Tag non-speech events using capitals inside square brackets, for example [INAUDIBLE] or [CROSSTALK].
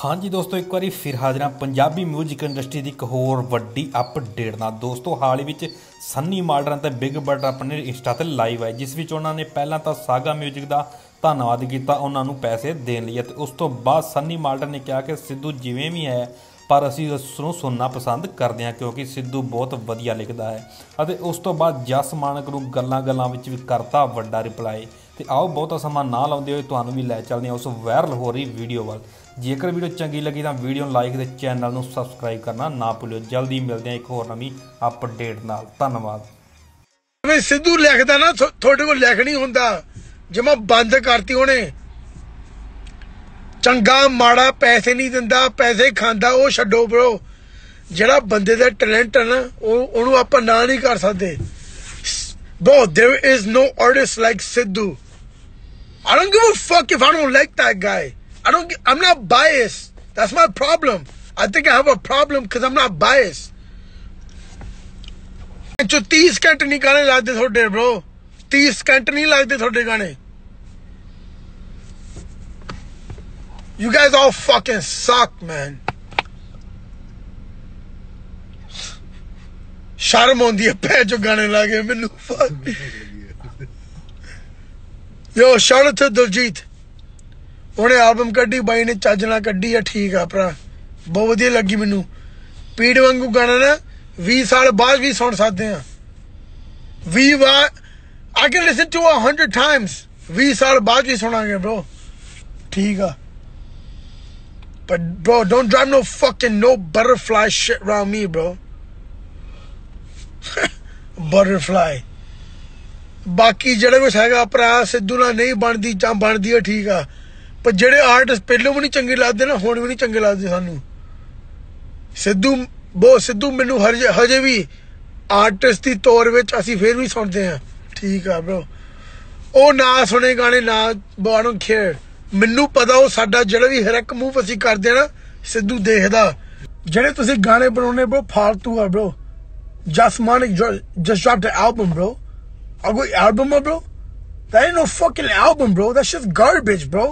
ਹਾਂਜੀ ਦੋਸਤੋ ਇੱਕ ਵਾਰੀ ਫਿਰ ਹਾਜ਼ਰਾਂ ਪੰਜਾਬੀ 뮤직 ਇੰਡਸਟਰੀ ਦੀ ਇੱਕ ਹੋਰ ਵੱਡੀ ਅਪਡੇਟ ਨਾਲ ਦੋਸਤੋ ਹਾਲ ਹੀ ਵਿੱਚ ਸੰਨੀ ਮਾਡਰਨ ਤੇ ਬਿਗ ਬਟ ਆਪਣੇ ਇੰਸਟਾ ਤੇ ਲਾਈਵ ਆਏ ਜਿਸ ਵਿੱਚ ਉਹਨਾਂ ਨੇ ਪਹਿਲਾਂ ਤਾਂ ਸਾਗਾ 뮤직 ਦਾ ਧੰਨਵਾਦ ਕੀਤਾ ਉਹਨਾਂ ਨੂੰ ਪੈਸੇ ਦੇਣ ਲਈ ਅਤੇ ਉਸ ਤੋਂ ਬਾਅਦ ਸੰਨੀ ਮਾਡਰਨ ਨੇ ਕਿਹਾ ਕਿ ਸਿੱਧੂ ਜਿਵੇਂ ਵੀ ਹੈ ਪਰ ਅਸੀਂ ਉਸ ਨੂੰ ਸੁਣਨਾ ਪਸੰਦ ਕਰਦੇ ਹਾਂ ਕਿਉਂਕਿ ਸਿੱਧੂ ਬਹੁਤ ਵਧੀਆ ਲਿਖਦਾ ਹੈ ਅਤੇ ਉਸ ਤੋਂ ਬਾਅਦ ਜਸ ਮਾਨਕ ਨੂੰ ਗੱਲਾਂ-ਗੱਲਾਂ ਵਿੱਚ ਵੀ ਕਰਤਾ ਵੱਡਾ ਰਿਪਲਾਈ ਤੇ ਆਓ ਬਹੁਤਾ ਸਮਾਂ ਨਾ ਲਾਉਂਦੇ ਹੋਏ ਤੁਹਾਨੂੰ ਵੀ ਲੈ ਚੱਲਦੇ ਹਾਂ ਉਸ ਵਾਇਰਲ ਹੋ ਰਹੀ ਵੀਡੀਓ ਵੱਲ ਜੇਕਰ ਵੀਡੀਓ ਚੰਗੀ ਲੱਗੀ ਤਾਂ ਵੀਡੀਓ ਨੂੰ ਲਾਈਕ ਤੇ ਚੈਨਲ ਨੂੰ ਸਬਸਕ੍ਰਾਈਬ ਕਰਨਾ ਨਾ ਭੁੱਲਿਓ। ਜਲਦੀ ਮਿਲਦੇ ਹਾਂ ਇੱਕ ਹੋਰ ਨਵੀਂ ਅਪਡੇਟ ਨਾਲ। ਧੰਨਵਾਦ। ਵੇ ਸਿੱਧੂ ਲਿਖਦਾ ਨਾ ਤੁਹਾਡੇ ਕੋਲ ਲਿਖ ਨਹੀਂ ਹੁੰਦਾ। ਜਮਾ ਬੰਦ ਕਰਤੀ ਉਹਨੇ। ਚੰਗਾ ਮਾੜਾ ਪੈਸੇ ਨਹੀਂ ਦਿੰਦਾ, ਪੈਸੇ ਖਾਂਦਾ, ਉਹ ਛੱਡੋ ਬ్రో ਜਿਹੜਾ ਬੰਦੇ ਦਾ ਟੈਲੈਂਟ ਹੈ ਨਾ, ਉਹ ਉਹਨੂੰ ਆਪਾਂ ਨਾ ਨਹੀਂ ਕਰ ਸਕਦੇ। Bro, there is no artist like Sidhu I don't give a fuck if I don't like that guy I don't gi- I'm not biased that's my problem I think I have a problem because I'm not biased ਜੋ 30 second ਨਹੀਂ ਗਾਣੇ ਲੱਗਦੇ ਤੁਹਾਡੇ bro 30 second ਨਹੀਂ ਲੱਗਦੇ ਤੁਹਾਡੇ ਗਾਣੇ You guys all fucking suck, man. ਸ਼ਰਮ ਆਉਂਦੀ ਹੈ ਪੈ ਜੋ ਗਾਣੇ ਲਾ ਕੇ ਮੈਨੂੰ ਯੋ ਸ਼ਾਰਟ ਤੇ ਦਲਜੀਤ ਉਹਨੇ ਐਲਬਮ ਕੱਢੀ ਬਾਈ ਨੇ ਚੱਜ ਨਾਲ ਕੱਢੀ ਆ ਠੀਕ ਆ ਭਰਾ। ਬਹੁਤ ਵਧੀਆ ਲੱਗੀ ਮੈਨੂੰ। ਪੀੜ ਵਾਂਗੂ ਗਾਣਾ ਨਾ 20 ਸਾਲ ਬਾਅਦ ਵੀ ਸੁਣ ਸਕਦੇ ਆ। 20 ਵਾਰ I can listen to 100 times 20 ਸਾਲ ਬਾਅਦ ਵੀ ਸੁਣਾਂਗੇ bro ਠੀਕ ਆ। But bro, don't drive no fucking no butterfly shit around me, bro. [LAUGHS] butterfly. ਬਾਕੀ ਜਿਹੜਾ ਕੁਛ ਹੈਗਾ ਭਰਾ ਸਿੱਧੂ ਨਾਲ ਨਹੀਂ ਬਣਦੀ ਜਾਂ ਬਣਦੀ ਹੈ ਠੀਕ ਆ। ਪਰ ਜਿਹੜੇ ਆਰਟਿਸਟ ਪਹਿਲਾਂ ਵੀ ਨਹੀਂ ਚੰਗੇ ਲੱਗਦੇ ਨਾ, ਹੁਣ ਵੀ ਨਹੀਂ ਚੰਗੇ ਲੱਗਦੇ ਸਾਨੂੰ। ਸਿੱਧੂ, ਬਹੁਤ ਸਿੱਧੂ ਮੈਨੂੰ ਹਜੇ ਹਜੇ ਵੀ ਆਰਟਿਸਟ ਦੀ ਤੌਰ ਵਿੱਚ ਅਸੀਂ ਫੇਰ ਵੀ ਸੁਣਦੇ ਆ ਠੀਕ ਆ bro ਉਹ ਨਾ ਸੁਣੇ ਗਾਣੇ, ਨਾ I don't ਮੈਨੂੰ ਪਤਾ ਉਹ ਸਾਡਾ ਜਿਹੜਾ ਵੀ ਹਰ ਇੱਕ ਮੂਵ ਅਸੀਂ ਕਰਦੇ ਆ ਨਾ, ਸਿੱਧੂ ਦੇਖਦਾ। ਜਿਹੜੇ ਤੁਸੀਂ ਗਾਣੇ ਬਣਾਉਣੇ bro, ਫਾਲਤੂ ਆ bro Just Manik just dropped an album, bro ਕੋਈ album ਆ bro? That ain't no fucking album, bro that's just garbage, bro